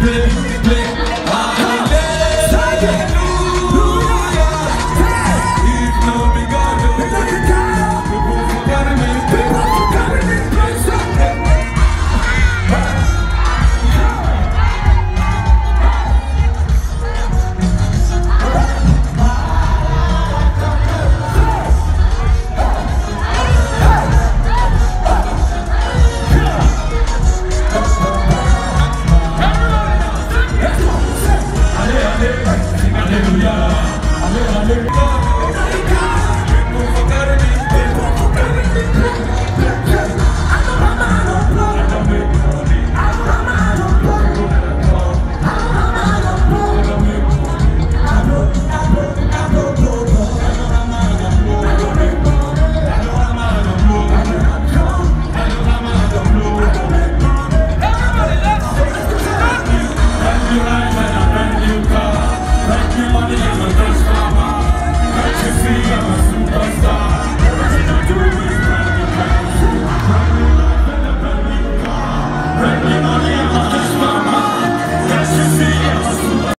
play, play. 100, 100. I'm a superstar.